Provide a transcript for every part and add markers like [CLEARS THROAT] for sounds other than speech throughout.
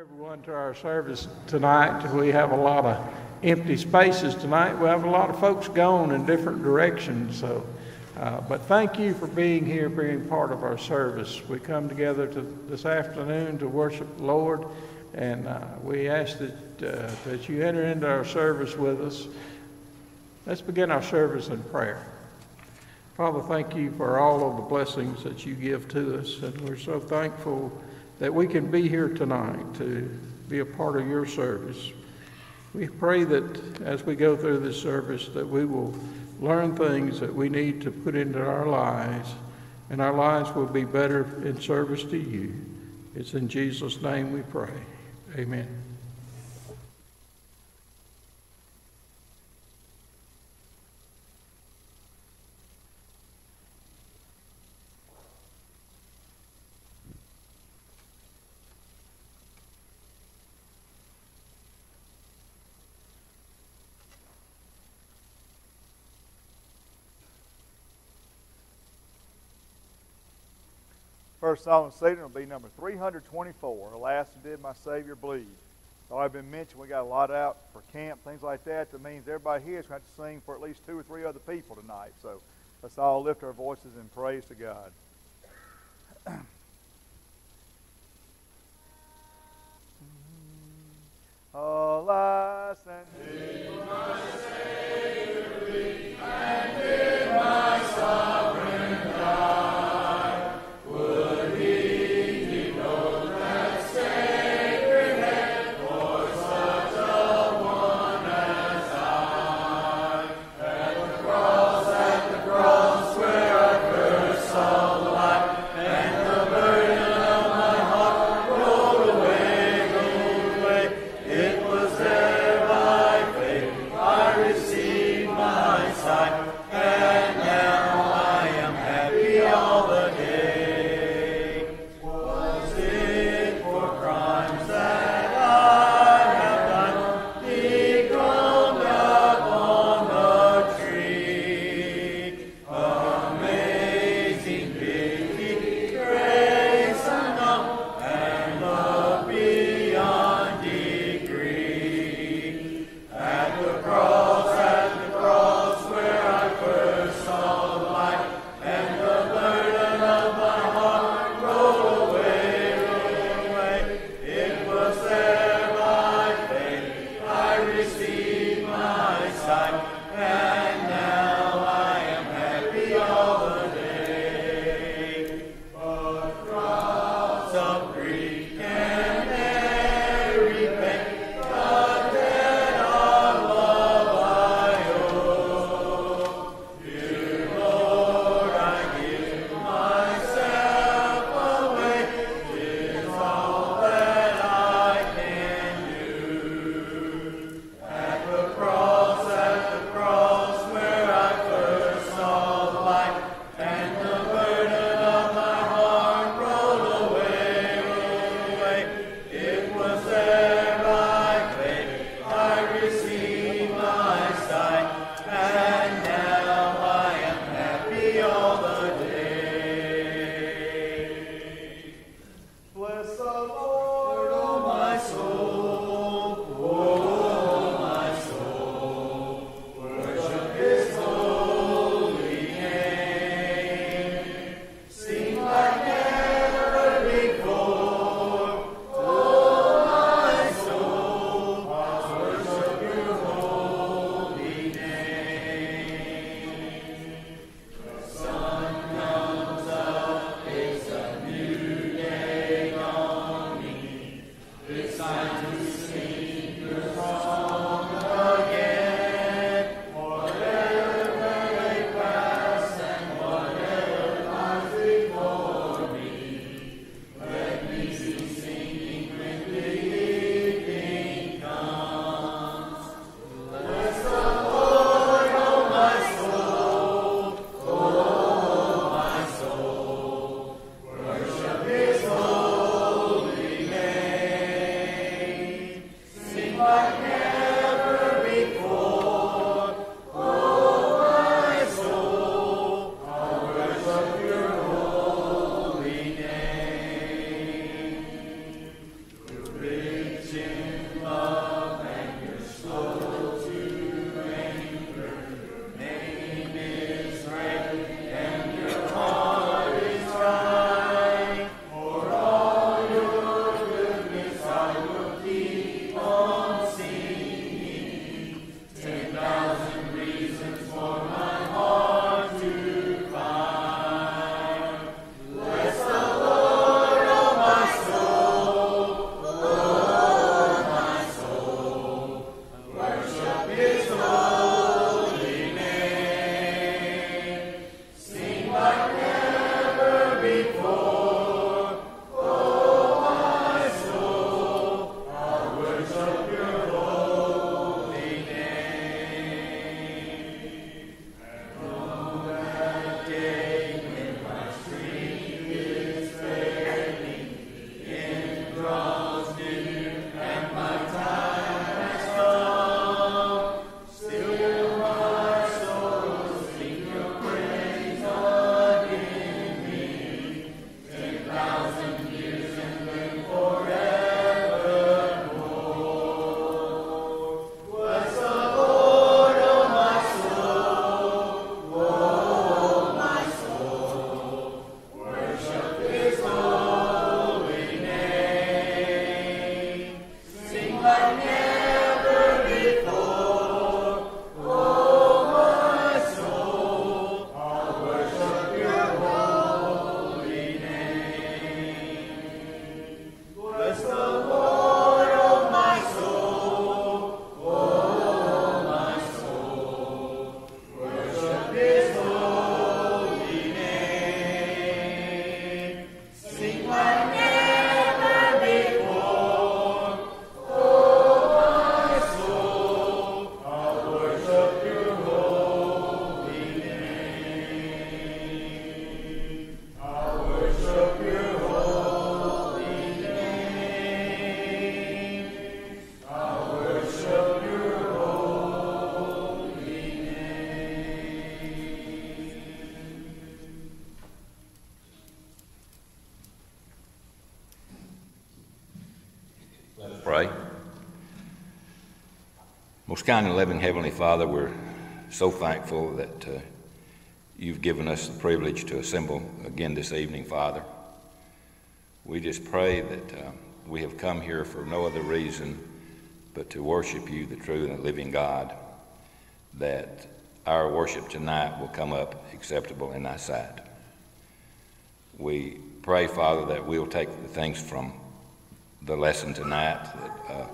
everyone to our service tonight. We have a lot of empty spaces tonight. We have a lot of folks gone in different directions. So, uh, but thank you for being here, being part of our service. We come together to, this afternoon to worship the Lord, and uh, we ask that uh, that you enter into our service with us. Let's begin our service in prayer. Father, thank you for all of the blessings that you give to us, and we're so thankful that we can be here tonight to be a part of your service. We pray that as we go through this service that we will learn things that we need to put into our lives and our lives will be better in service to you. It's in Jesus' name we pray. Amen. First song this evening will be number 324, Alas, Did My Savior Bleed. It's already been mentioned, we got a lot out for camp, things like that. That means everybody here is going to have to sing for at least two or three other people tonight. So let's all lift our voices in praise to God. [CLEARS THROAT] Alas, and Most kind and loving Heavenly Father, we're so thankful that uh, you've given us the privilege to assemble again this evening, Father. We just pray that uh, we have come here for no other reason but to worship you, the true and the living God, that our worship tonight will come up acceptable in thy sight. We pray, Father, that we'll take the things from the lesson tonight that, uh,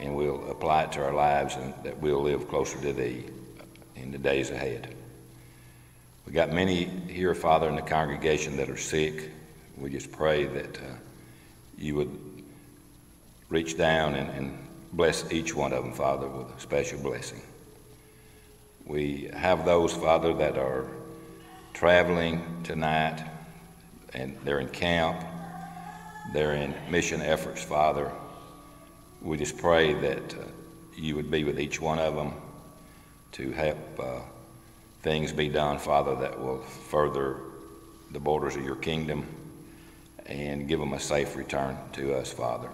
and we'll apply it to our lives and that we'll live closer to thee in the days ahead. We got many here, Father, in the congregation that are sick. We just pray that uh, you would reach down and, and bless each one of them, Father, with a special blessing. We have those, Father, that are traveling tonight and they're in camp they're in mission efforts, Father. We just pray that uh, you would be with each one of them to help uh, things be done, Father, that will further the borders of your kingdom and give them a safe return to us, Father.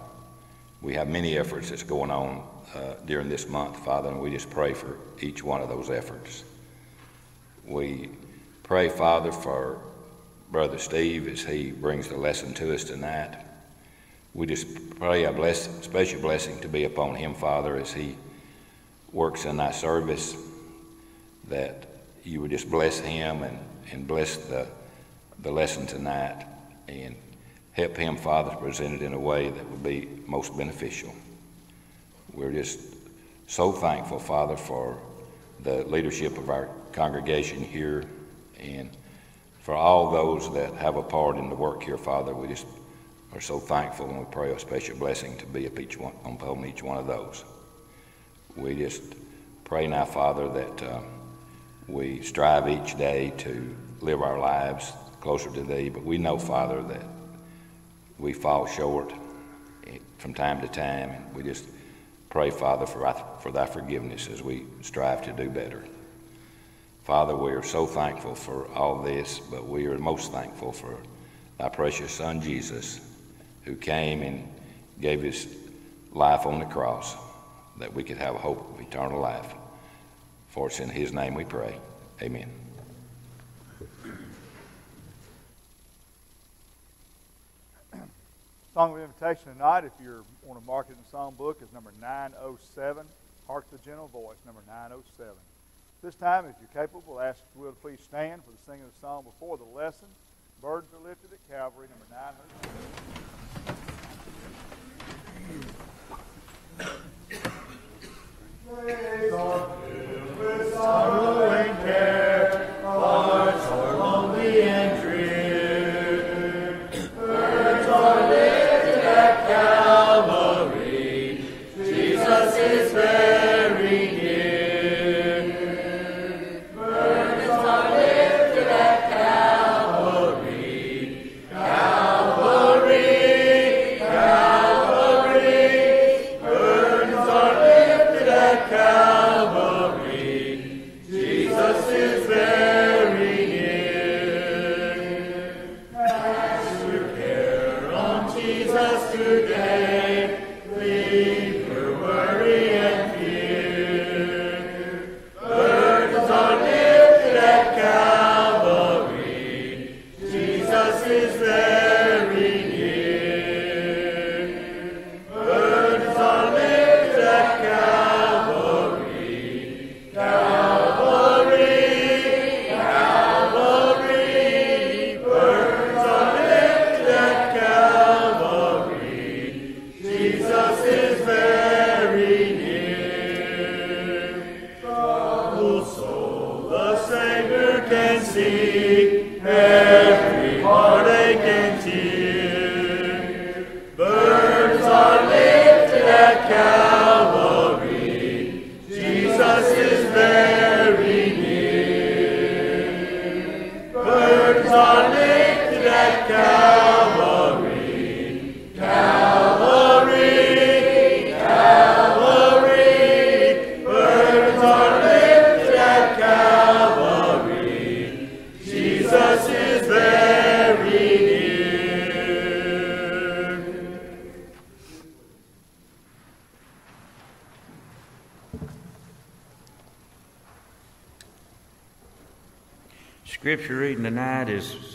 We have many efforts that's going on uh, during this month, Father, and we just pray for each one of those efforts. We pray, Father, for Brother Steve as he brings the lesson to us tonight. We just pray a bless, special blessing to be upon him, Father, as he works in thy service, that you would just bless him and, and bless the, the lesson tonight and help him, Father, to present it in a way that would be most beneficial. We're just so thankful, Father, for the leadership of our congregation here and for all those that have a part in the work here, Father. We just are so thankful and we pray a special blessing to be one, upon each one of those. We just pray now, Father, that uh, we strive each day to live our lives closer to Thee, but we know, Father, that we fall short from time to time, and we just pray, Father, for, for Thy forgiveness as we strive to do better. Father, we are so thankful for all this, but we are most thankful for Thy precious Son, Jesus, who came and gave his life on the cross that we could have hope of eternal life. For it's in his name we pray. Amen. Song of invitation tonight, if you want to mark it in the song book, is number 907. Hark the gentle voice, number 907. This time, if you're capable, ask if you will please stand for the singing of the song before the lesson. Burdens are lifted at Calvary, number 907. Praise on him with sorrow and care, hearts are lonely and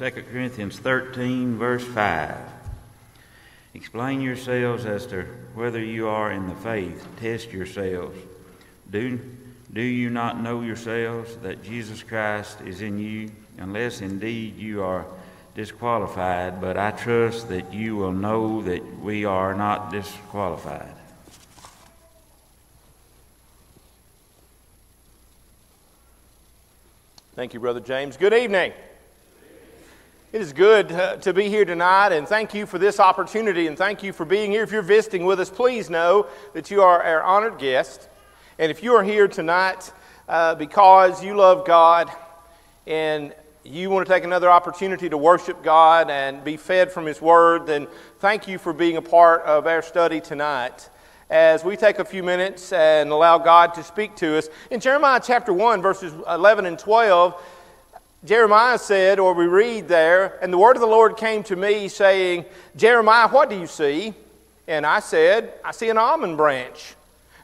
2 Corinthians 13, verse 5. Explain yourselves as to whether you are in the faith. Test yourselves. Do, do you not know yourselves that Jesus Christ is in you, unless indeed you are disqualified? But I trust that you will know that we are not disqualified. Thank you, Brother James. Good evening. It is good to be here tonight, and thank you for this opportunity, and thank you for being here. If you're visiting with us, please know that you are our honored guest. And if you are here tonight uh, because you love God and you want to take another opportunity to worship God and be fed from His Word, then thank you for being a part of our study tonight as we take a few minutes and allow God to speak to us. In Jeremiah chapter 1, verses 11 and 12, Jeremiah said, or we read there, and the word of the Lord came to me saying, Jeremiah, what do you see? And I said, I see an almond branch.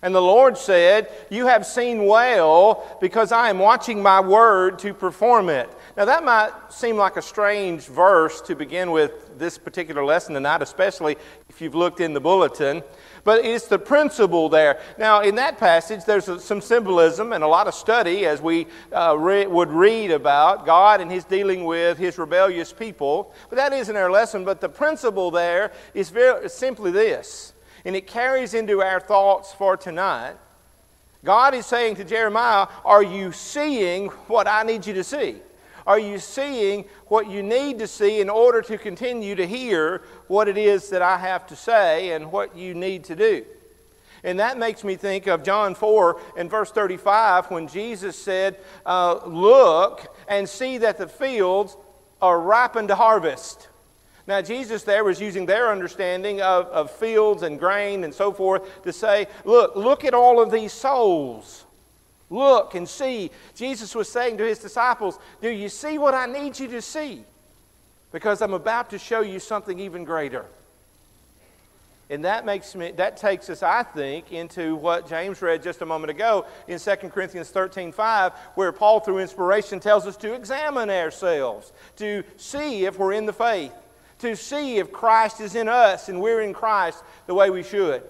And the Lord said, You have seen well, because I am watching my word to perform it. Now, that might seem like a strange verse to begin with this particular lesson tonight, especially if you've looked in the bulletin but it's the principle there. Now, in that passage, there's some symbolism and a lot of study as we uh, re- would read about God and His dealing with His rebellious people. But that isn't our lesson. But the principle there is very simply this, and it carries into our thoughts for tonight. God is saying to Jeremiah, Are you seeing what I need you to see? Are you seeing what you need to see in order to continue to hear what it is that I have to say and what you need to do? And that makes me think of John 4 and verse 35 when Jesus said, uh, Look and see that the fields are ripened to harvest. Now, Jesus there was using their understanding of, of fields and grain and so forth to say, Look, look at all of these souls. Look and see. Jesus was saying to his disciples, Do you see what I need you to see? Because I'm about to show you something even greater. And that makes me that takes us, I think, into what James read just a moment ago in 2 Corinthians 13, 5, where Paul, through inspiration, tells us to examine ourselves, to see if we're in the faith, to see if Christ is in us and we're in Christ the way we should.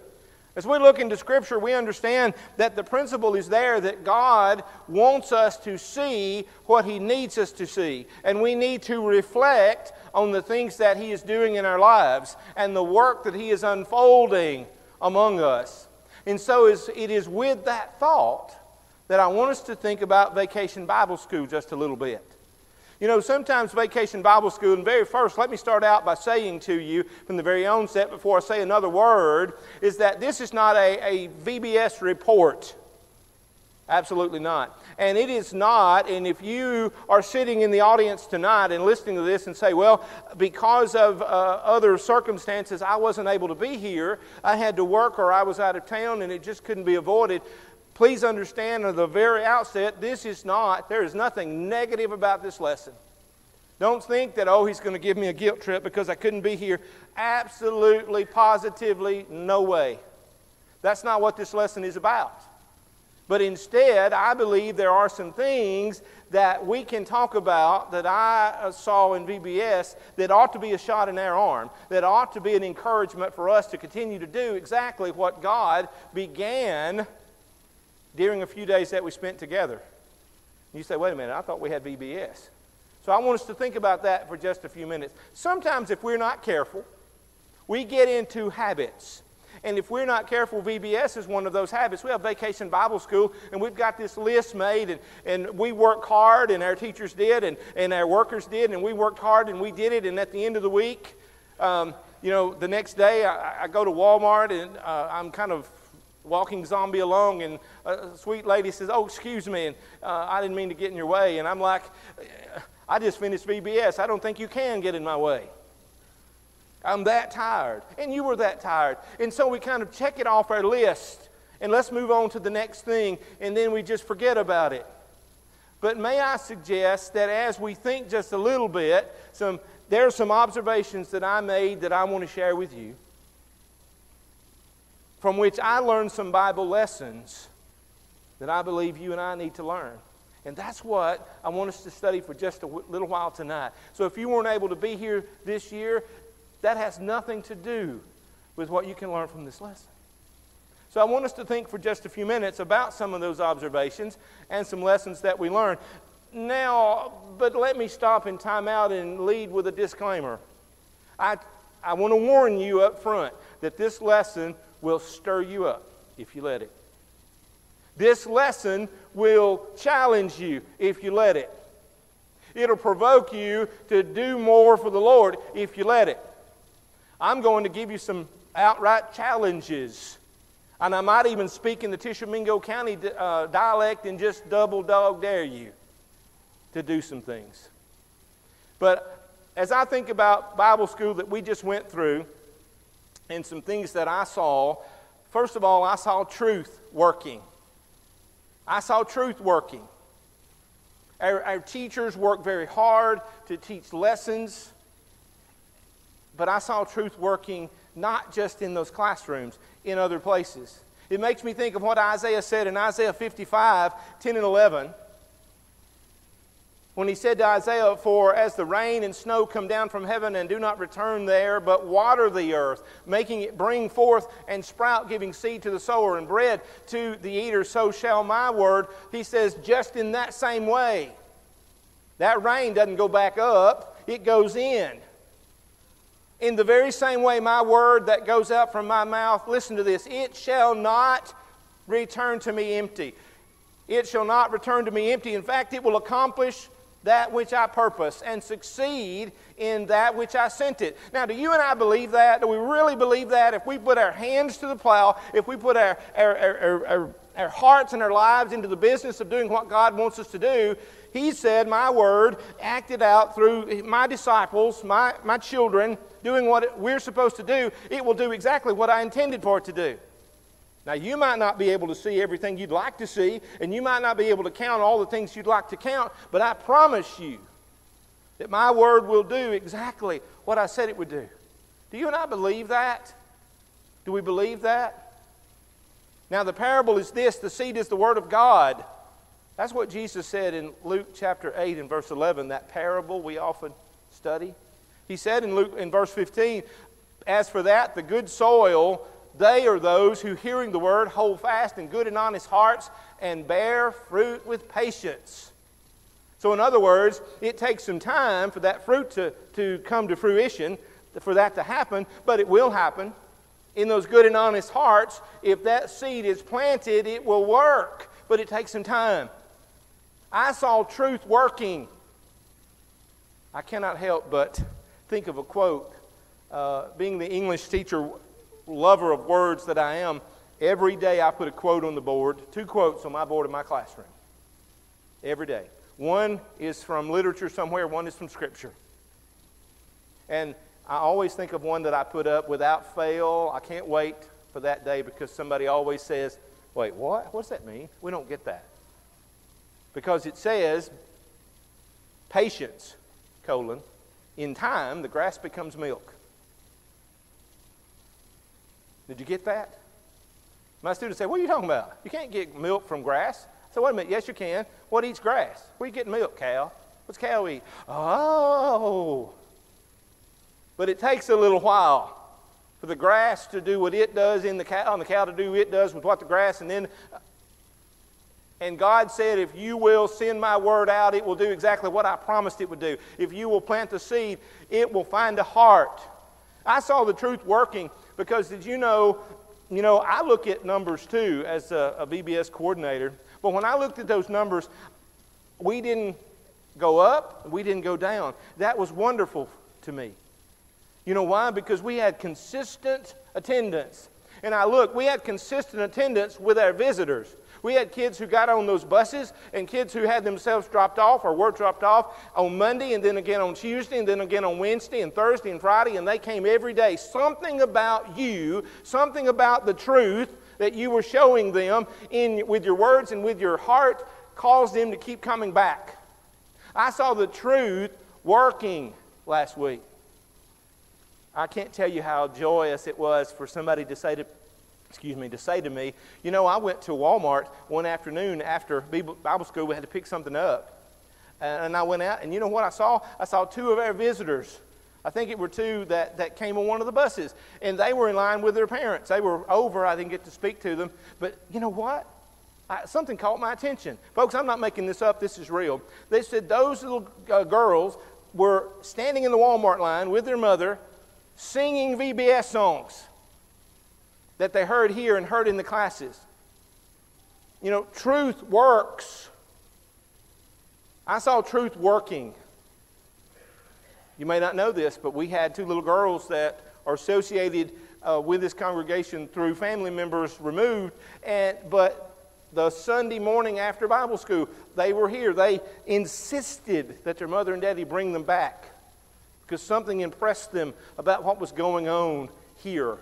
As we look into Scripture, we understand that the principle is there that God wants us to see what He needs us to see. And we need to reflect on the things that He is doing in our lives and the work that He is unfolding among us. And so it is with that thought that I want us to think about Vacation Bible School just a little bit. You know, sometimes Vacation Bible School, and very first, let me start out by saying to you from the very onset, before I say another word, is that this is not a, a VBS report. Absolutely not. And it is not, and if you are sitting in the audience tonight and listening to this and say, well, because of uh, other circumstances, I wasn't able to be here, I had to work or I was out of town and it just couldn't be avoided, Please understand at the very outset, this is not, there is nothing negative about this lesson. Don't think that, oh, he's going to give me a guilt trip because I couldn't be here. Absolutely, positively, no way. That's not what this lesson is about. But instead, I believe there are some things that we can talk about that I uh, saw in VBS that ought to be a shot in our arm, that ought to be an encouragement for us to continue to do exactly what God began during a few days that we spent together. You say, wait a minute, I thought we had VBS. So I want us to think about that for just a few minutes. Sometimes, if we're not careful, we get into habits. And if we're not careful, VBS is one of those habits. We have Vacation Bible School, and we've got this list made, and, and we work hard, and our teachers did, and, and our workers did, and we worked hard, and we did it. And at the end of the week, um, you know, the next day I, I go to Walmart, and uh, I'm kind of walking zombie along, and a sweet lady says, Oh, excuse me, and uh, I didn't mean to get in your way. And I'm like, I just finished VBS. I don't think you can get in my way. I'm that tired. And you were that tired. And so we kind of check it off our list and let's move on to the next thing, and then we just forget about it. But may I suggest that as we think just a little bit, some, there are some observations that I made that I want to share with you, from which I learned some Bible lessons that I believe you and I need to learn. And that's what I want us to study for just a little while tonight. So if you weren't able to be here this year, that has nothing to do with what you can learn from this lesson. So I want us to think for just a few minutes about some of those observations and some lessons that we learned. Now, but let me stop in time out and lead with a disclaimer. I, I want to warn you up front that this lesson will stir you up if you let it. This lesson will challenge you if you let it. It'll provoke you to do more for the Lord if you let it. I'm going to give you some outright challenges. And I might even speak in the Tishomingo County uh, dialect and just double dog dare you to do some things. But as I think about Bible school that we just went through and some things that I saw, first of all, I saw truth working. I saw truth working. Our, our teachers work very hard to teach lessons, but I saw truth working not just in those classrooms, in other places. It makes me think of what Isaiah said in Isaiah 55 10 and 11 when he said to Isaiah, For as the rain and snow come down from heaven and do not return there, but water the earth, making it bring forth and sprout, giving seed to the sower and bread to the eater, so shall my word. He says, just in that same way. That rain doesn't go back up, it goes in. In the very same way, my word that goes out from my mouth, listen to this, it shall not return to me empty. It shall not return to me empty. In fact, it will accomplish that which I purpose and succeed in that which I sent it. Now, do you and I believe that? Do we really believe that? If we put our hands to the plow, if we put our, our, our, our, our hearts and our lives into the business of doing what God wants us to do, He said, My word, acted out through my disciples, my, my children, doing what we're supposed to do, it will do exactly what I intended for it to do. Now, you might not be able to see everything you'd like to see, and you might not be able to count all the things you'd like to count, but I promise you that my word will do exactly what I said it would do. Do you and I believe that? Do we believe that? Now, the parable is this the seed is the word of God. That's what Jesus said in Luke chapter 8 and verse 11, that parable we often study. He said in Luke in verse 15, as for that, the good soil they are those who, hearing the word, hold fast in good and honest hearts and bear fruit with patience. So, in other words, it takes some time for that fruit to, to come to fruition, for that to happen, but it will happen. In those good and honest hearts, if that seed is planted, it will work, but it takes some time. I saw truth working. I cannot help but think of a quote. Uh, being the English teacher lover of words that I am, every day I put a quote on the board, two quotes on my board in my classroom. Every day. One is from literature somewhere, one is from Scripture. And I always think of one that I put up without fail. I can't wait for that day because somebody always says, Wait, what? What does that mean? We don't get that. Because it says, patience colon, in time, the grass becomes milk. Did you get that? My students say, What are you talking about? You can't get milk from grass. I said, Wait a minute. Yes, you can. What eats grass? Where you getting milk, cow? What's cow eat? Oh. But it takes a little while for the grass to do what it does in the cow, and the cow to do what it does with what the grass, and then. Uh, and God said, if you will send my word out, it will do exactly what I promised it would do. If you will plant the seed, it will find a heart. I saw the truth working because did you know, you know, I look at numbers too as a, a VBS coordinator. But when I looked at those numbers, we didn't go up, we didn't go down. That was wonderful to me. You know why? Because we had consistent attendance. And I look, we had consistent attendance with our visitors. We had kids who got on those buses and kids who had themselves dropped off or were dropped off on Monday and then again on Tuesday and then again on Wednesday and Thursday and Friday, and they came every day. Something about you, something about the truth that you were showing them in, with your words and with your heart caused them to keep coming back. I saw the truth working last week. I can't tell you how joyous it was for somebody to say to, excuse me, to say to me, you know, I went to Walmart one afternoon after Bible school. We had to pick something up. And I went out, and you know what I saw? I saw two of our visitors. I think it were two that, that came on one of the buses. And they were in line with their parents. They were over. I didn't get to speak to them. But you know what? I, something caught my attention. Folks, I'm not making this up. This is real. They said those little uh, girls were standing in the Walmart line with their mother singing VBS songs that they heard here and heard in the classes. You know, truth works. I saw truth working. You may not know this, but we had two little girls that are associated uh, with this congregation through family members removed, and but the Sunday morning after Bible school, they were here. They insisted that their mother and daddy bring them back because something impressed them about what was going on here.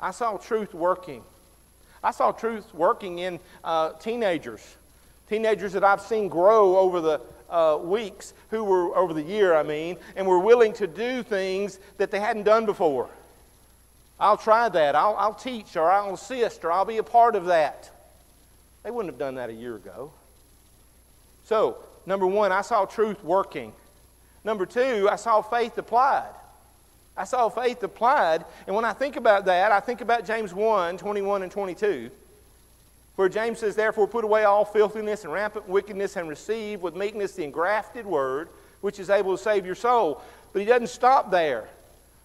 I saw truth working. I saw truth working in uh, teenagers, teenagers that I've seen grow over the uh, weeks, who were over the year, I mean, and were willing to do things that they hadn't done before. I'll try that. I'll, I'll teach, or I'll assist, or I'll be a part of that. They wouldn't have done that a year ago. So, number one, I saw truth working. Number two, I saw faith applied. I saw faith applied. And when I think about that, I think about James 1 21 and 22, where James says, Therefore, put away all filthiness and rampant wickedness and receive with meekness the engrafted word, which is able to save your soul. But he doesn't stop there.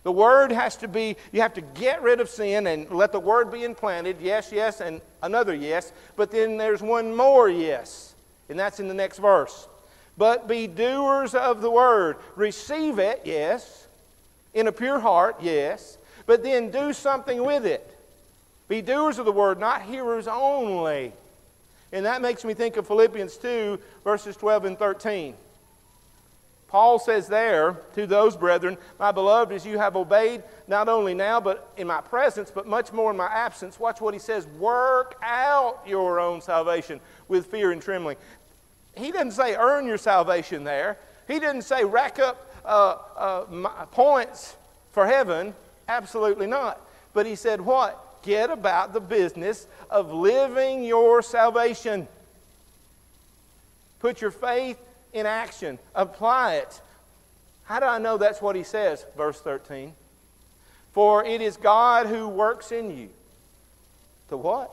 The word has to be, you have to get rid of sin and let the word be implanted. Yes, yes, and another yes. But then there's one more yes, and that's in the next verse but be doers of the word. Receive it, yes. In a pure heart, yes. But then do something with it. Be doers of the word, not hearers only. And that makes me think of Philippians 2, verses 12 and 13. Paul says there to those brethren, My beloved, as you have obeyed, not only now, but in my presence, but much more in my absence, watch what he says work out your own salvation with fear and trembling he didn't say earn your salvation there. He didn't say rack up uh, uh, points for heaven. Absolutely not. But he said, what? Get about the business of living your salvation. Put your faith in action, apply it. How do I know that's what he says? Verse 13. For it is God who works in you. To what?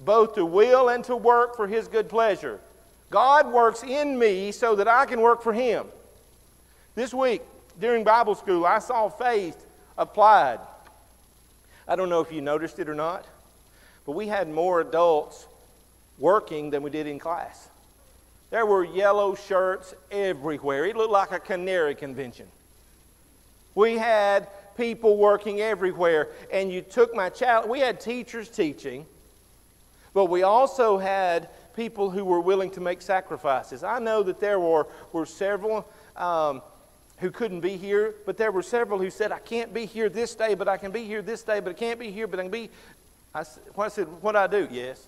Both to will and to work for his good pleasure. God works in me so that I can work for Him. This week, during Bible school, I saw faith applied. I don't know if you noticed it or not, but we had more adults working than we did in class. There were yellow shirts everywhere. It looked like a canary convention. We had people working everywhere, and you took my child. We had teachers teaching, but we also had people who were willing to make sacrifices. I know that there were, were several um, who couldn't be here, but there were several who said, I can't be here this day, but I can be here this day, but I can't be here, but I can be. I, I said, What do I do? Yes.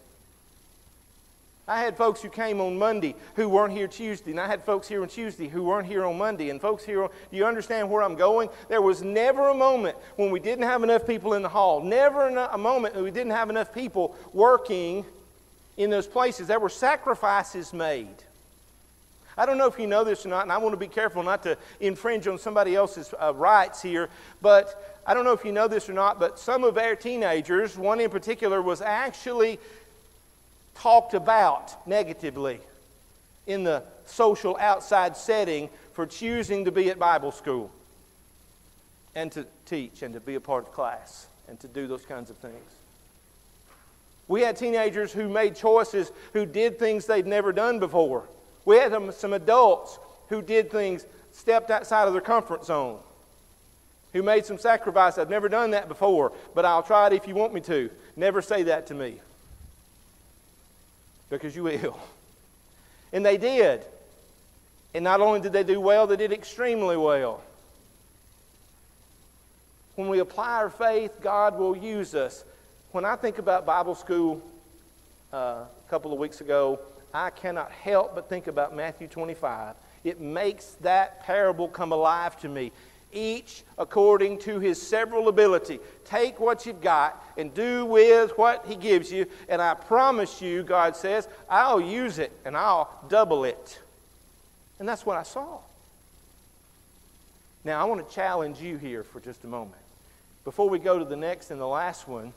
I had folks who came on Monday who weren't here Tuesday, and I had folks here on Tuesday who weren't here on Monday, and folks here. On, do you understand where I'm going? There was never a moment when we didn't have enough people in the hall. Never a moment when we didn't have enough people working in those places. There were sacrifices made. I don't know if you know this or not, and I want to be careful not to infringe on somebody else's uh, rights here, but I don't know if you know this or not, but some of our teenagers, one in particular, was actually talked about negatively in the social outside setting for choosing to be at Bible school and to teach and to be a part of class and to do those kinds of things. We had teenagers who made choices who did things they'd never done before. We had some adults who did things, stepped outside of their comfort zone, who made some sacrifice. I've never done that before, but I'll try it if you want me to. Never say that to me because you will. And they did. And not only did they do well, they did extremely well. When we apply our faith, God will use us. When I think about Bible school uh, a couple of weeks ago, I cannot help but think about Matthew 25. It makes that parable come alive to me each according to his several ability. Take what you've got and do with what he gives you, and I promise you, God says, I'll use it and I'll double it. And that's what I saw. Now, I want to challenge you here for just a moment. Before we go to the next and the last one,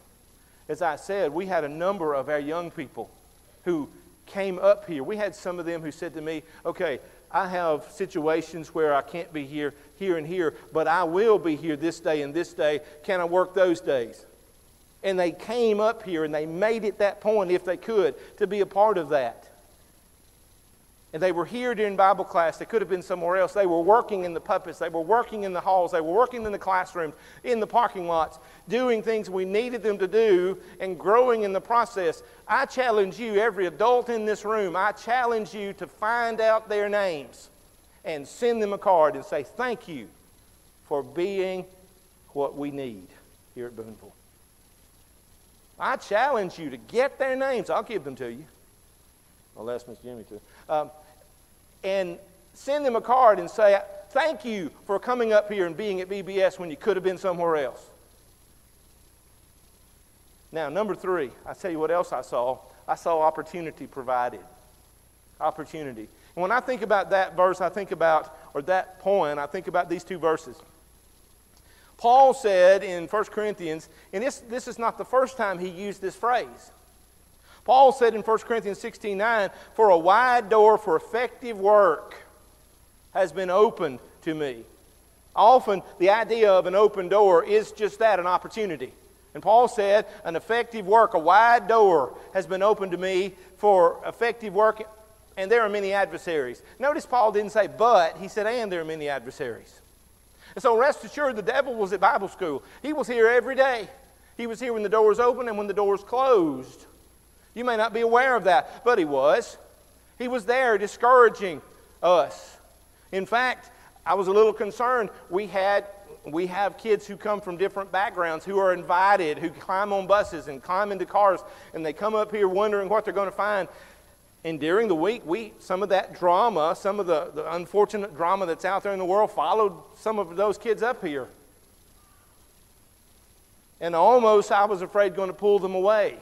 as I said, we had a number of our young people who came up here. We had some of them who said to me, okay, I have situations where I can't be here, here and here, but I will be here this day and this day. Can I work those days? And they came up here and they made it that point, if they could, to be a part of that. And they were here during Bible class. They could have been somewhere else. They were working in the puppets. They were working in the halls. They were working in the classrooms, in the parking lots, doing things we needed them to do and growing in the process. I challenge you, every adult in this room, I challenge you to find out their names and send them a card and say, Thank you for being what we need here at Booneville. I challenge you to get their names. I'll give them to you. I'll ask Miss Jimmy to. Um, and send them a card and say, Thank you for coming up here and being at VBS when you could have been somewhere else. Now, number three, I tell you what else I saw. I saw opportunity provided. Opportunity. And when I think about that verse, I think about, or that point, I think about these two verses. Paul said in 1 Corinthians, and this, this is not the first time he used this phrase. Paul said in 1 Corinthians 16 9, For a wide door for effective work has been opened to me. Often, the idea of an open door is just that an opportunity. And Paul said, An effective work, a wide door has been opened to me for effective work, and there are many adversaries. Notice Paul didn't say, But, he said, And there are many adversaries. And so rest assured, the devil was at Bible school. He was here every day. He was here when the doors opened and when the doors closed. You may not be aware of that, but he was. He was there discouraging us. In fact, I was a little concerned. We had we have kids who come from different backgrounds who are invited, who climb on buses and climb into cars, and they come up here wondering what they're going to find. And during the week, we some of that drama, some of the, the unfortunate drama that's out there in the world, followed some of those kids up here. And almost I was afraid going to pull them away.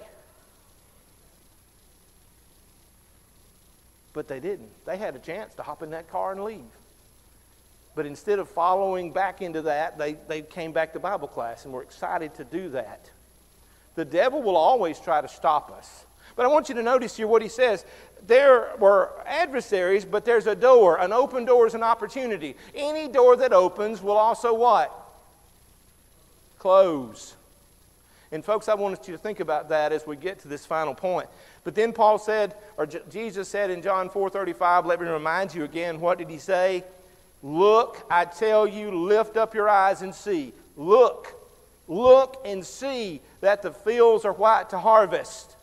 But they didn't. They had a chance to hop in that car and leave. But instead of following back into that, they, they came back to Bible class and were excited to do that. The devil will always try to stop us. But I want you to notice here what he says. There were adversaries, but there's a door. An open door is an opportunity. Any door that opens will also what? Close. And folks, I want you to think about that as we get to this final point. But then Paul said, or Jesus said in John 4:35, let me remind you again, what did he say? Look, I tell you, lift up your eyes and see. Look, look and see that the fields are white to harvest.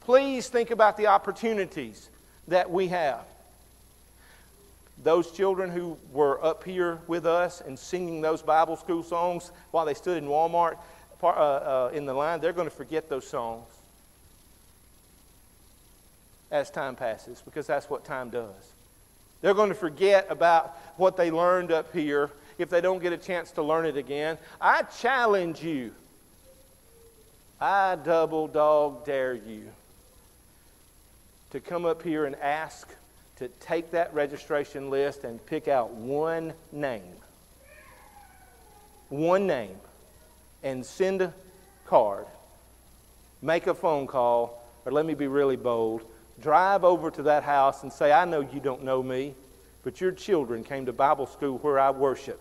Please think about the opportunities that we have. Those children who were up here with us and singing those Bible school songs while they stood in Walmart, uh, uh, in the line, they're going to forget those songs. As time passes because that's what time does. They're going to forget about what they learned up here if they don't get a chance to learn it again. I challenge you. I double dog dare you to come up here and ask to take that registration list and pick out one name. One name. And send a card. Make a phone call, or let me be really bold. Drive over to that house and say, I know you don't know me, but your children came to Bible school where I worship.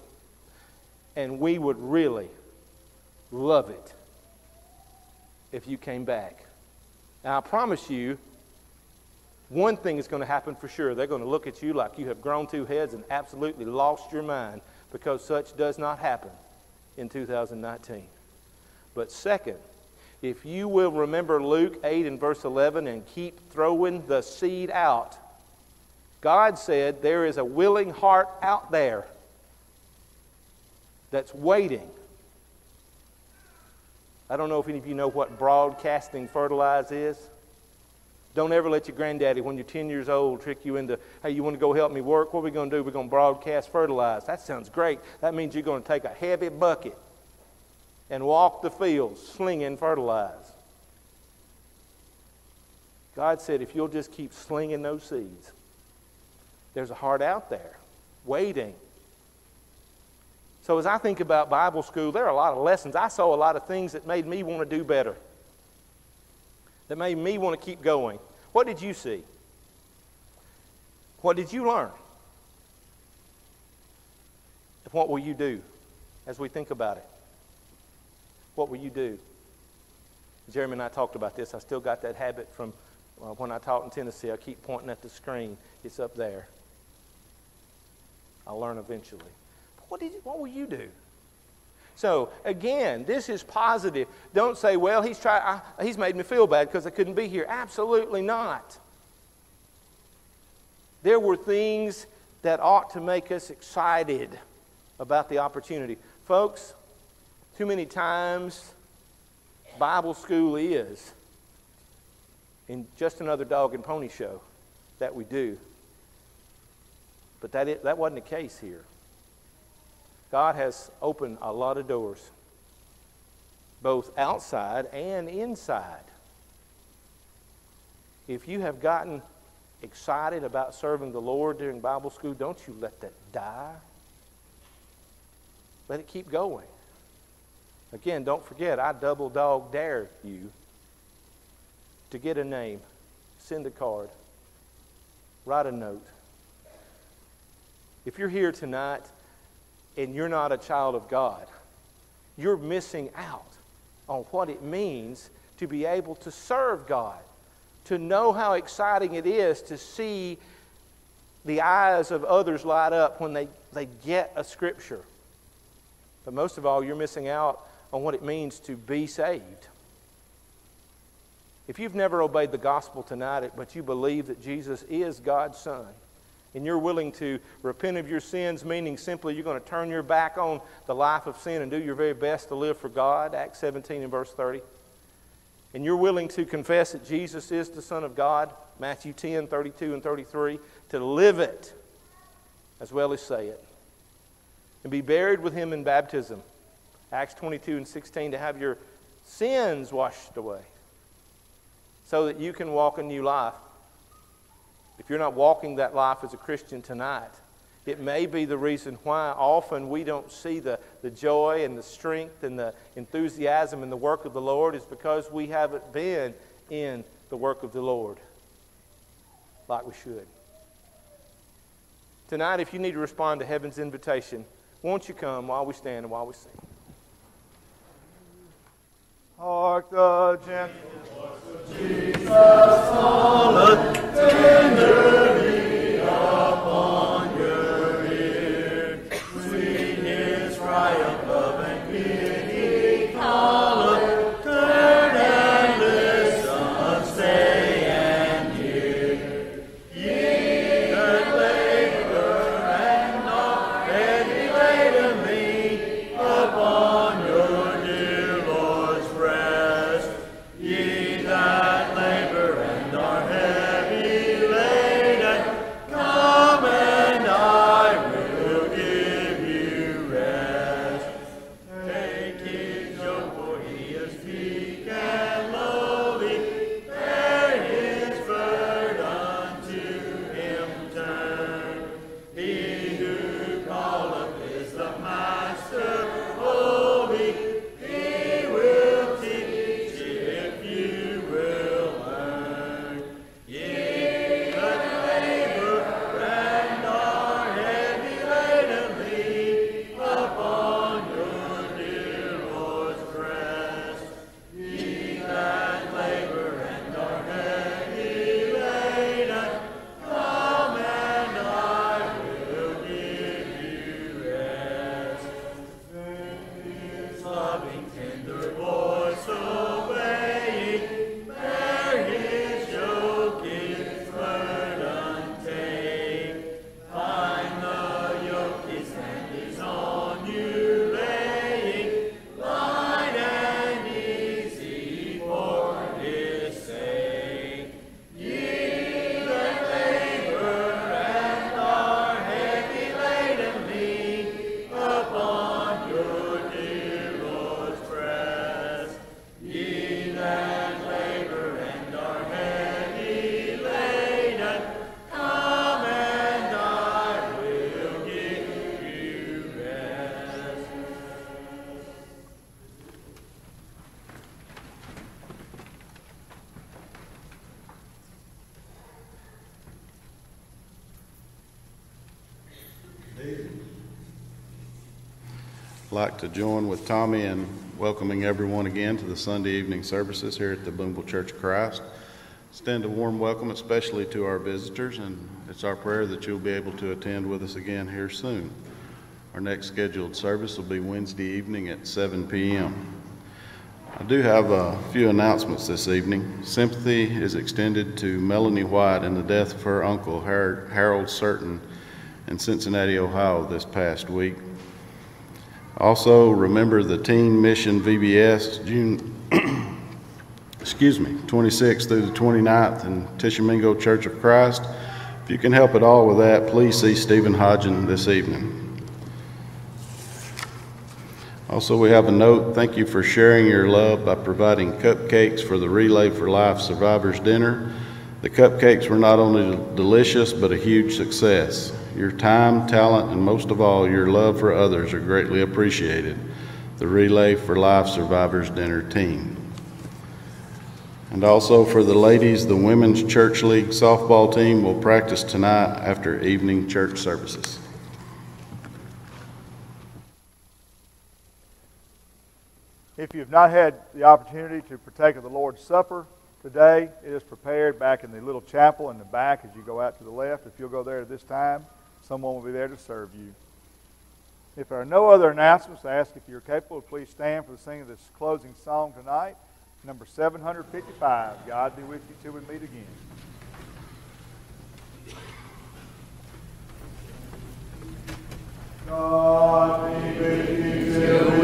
And we would really love it if you came back. Now, I promise you, one thing is going to happen for sure. They're going to look at you like you have grown two heads and absolutely lost your mind because such does not happen in 2019. But second, if you will remember Luke 8 and verse 11 and keep throwing the seed out, God said there is a willing heart out there that's waiting. I don't know if any of you know what broadcasting fertilizer is. Don't ever let your granddaddy, when you're 10 years old, trick you into, hey, you want to go help me work? What are we going to do? We're going to broadcast fertilize. That sounds great. That means you're going to take a heavy bucket and walk the fields slinging fertilize. God said, if you'll just keep slinging those seeds, there's a heart out there waiting. So as I think about Bible school, there are a lot of lessons. I saw a lot of things that made me want to do better, that made me want to keep going. What did you see? What did you learn? And what will you do as we think about it? What will you do? Jeremy and I talked about this. I still got that habit from uh, when I taught in Tennessee. I keep pointing at the screen. It's up there. I'll learn eventually. But what, did you, what will you do? So again, this is positive. Don't say, "Well, he's tried. I, he's made me feel bad because I couldn't be here." Absolutely not. There were things that ought to make us excited about the opportunity, folks. Too many times, Bible school is in just another dog and pony show that we do. But that, that wasn't the case here. God has opened a lot of doors, both outside and inside. If you have gotten excited about serving the Lord during Bible school, don't you let that die. Let it keep going. Again, don't forget, I double dog dare you to get a name, send a card, write a note. If you're here tonight and you're not a child of God, you're missing out on what it means to be able to serve God, to know how exciting it is to see the eyes of others light up when they, they get a scripture. But most of all, you're missing out on what it means to be saved. If you've never obeyed the gospel tonight, but you believe that Jesus is God's Son, and you're willing to repent of your sins, meaning simply you're going to turn your back on the life of sin and do your very best to live for God, Acts 17 and verse 30, and you're willing to confess that Jesus is the Son of God, Matthew 10, 32 and 33, to live it as well as say it, and be buried with Him in baptism, Acts 22 and 16, to have your sins washed away so that you can walk a new life. If you're not walking that life as a Christian tonight, it may be the reason why often we don't see the, the joy and the strength and the enthusiasm in the work of the Lord is because we haven't been in the work of the Lord like we should. Tonight, if you need to respond to heaven's invitation, won't you come while we stand and while we sing? Hark the gentle Jesus calleth tenderly. Like to join with Tommy in welcoming everyone again to the Sunday evening services here at the Booneville Church of Christ. Extend a warm welcome, especially to our visitors, and it's our prayer that you'll be able to attend with us again here soon. Our next scheduled service will be Wednesday evening at 7 p.m. I do have a few announcements this evening. Sympathy is extended to Melanie White in the death of her uncle, Harold Certain, in Cincinnati, Ohio, this past week. Also, remember the Teen Mission VBS, June, [CLEARS THROAT] excuse me, 26th through the 29th in Tishomingo Church of Christ. If you can help at all with that, please see Steven Hodgin this evening. Also, we have a note. Thank you for sharing your love by providing cupcakes for the Relay for Life Survivors Dinner. The cupcakes were not only delicious, but a huge success. Your time, talent, and most of all, your love for others are greatly appreciated. The Relay for Life Survivors Dinner team. And also for the ladies, the Women's Church League softball team will practice tonight after evening church services. If you have not had the opportunity to partake of the Lord's Supper today, it is prepared back in the little chapel in the back as you go out to the left. If you'll go there at this time, someone will be there to serve you. If there are no other announcements, I ask if you're capable, please stand for the singing of this closing song tonight, number 755. God be with you till we meet again. God be with you till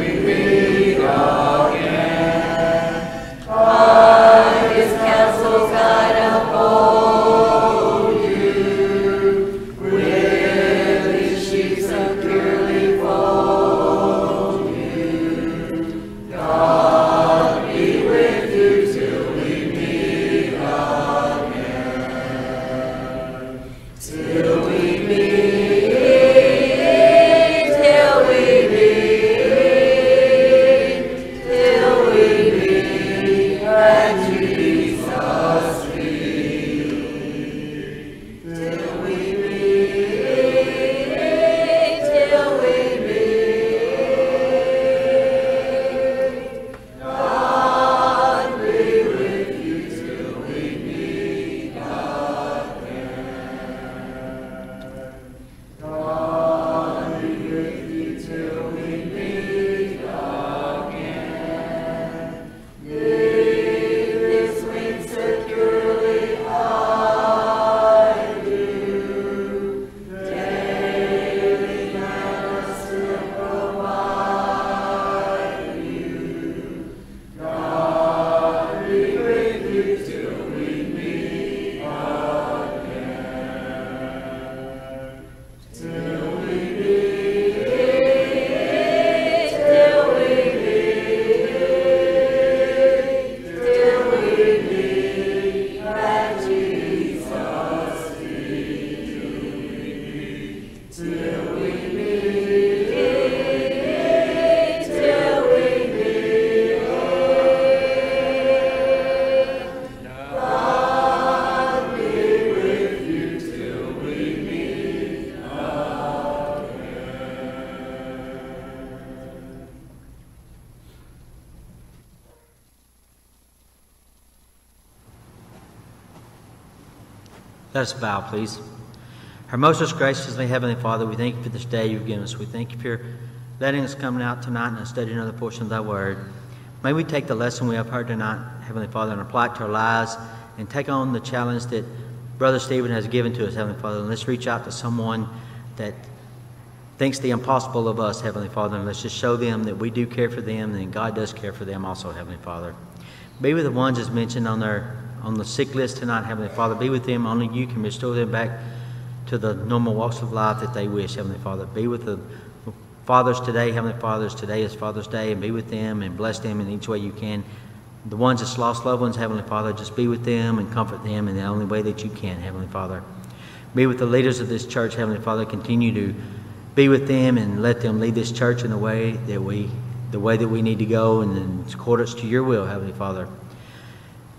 Let us bow, please. Our most graciously Heavenly Father, we thank you for this day you've given us. We thank you for letting us come out tonight and study another portion of thy word. May we take the lesson we have heard tonight, Heavenly Father, and apply it to our lives and take on the challenge that Brother Steven has given to us, Heavenly Father. And let's reach out to someone that thinks the impossible of us, Heavenly Father, and let's just show them that we do care for them and God does care for them also, Heavenly Father. Be with the ones as mentioned on their on the sick list tonight, Heavenly Father. Be with them. Only you can restore them back to the normal walks of life that they wish, Heavenly Father. Be with the fathers today, Heavenly Fathers. Today is Father's Day, and be with them and bless them in each way you can. The ones that's lost loved ones, Heavenly Father, just be with them and comfort them in the only way that you can, Heavenly Father. Be with the leaders of this church, Heavenly Father. Continue to be with them and let them lead this church in the way that we, the way that we need to go, and in accordance to your will, Heavenly Father.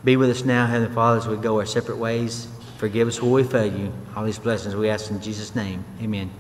Be with us now, Heavenly Father, as we go our separate ways. Forgive us where we fail you. All these blessings we ask in Jesus' name. Amen.